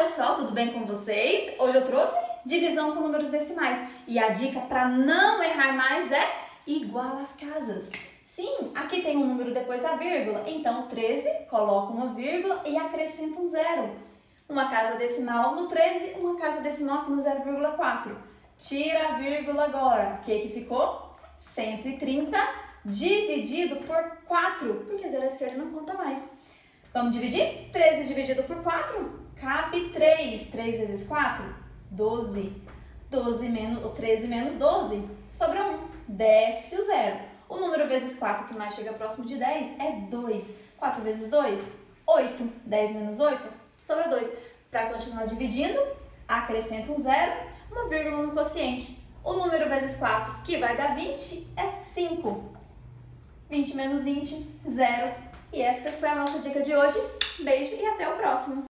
pessoal, tudo bem com vocês? Hoje eu trouxe divisão com números decimais e a dica para não errar mais é igual às casas. Sim, aqui tem um número depois da vírgula, então 13, coloca uma vírgula e acrescenta um zero. Uma casa decimal no 13, uma casa decimal aqui no 0,4. Tira a vírgula agora. O que que ficou? 130 dividido por 4, porque zero à esquerda não conta mais. Vamos dividir? 13 dividido por 4, cabe 3. 3 vezes 4, 12. 12 menos, 13 menos 12, sobra 1. Desce o zero. O número vezes 4 que mais chega próximo de 10 é 2. 4 vezes 2, 8. 10 menos 8, sobra 2. Para continuar dividindo, acrescenta um zero, uma vírgula no quociente. O número vezes 4, que vai dar 20, é 5. 20 menos 20, zero. E essa foi a nossa dica de hoje. Beijo e até o próximo!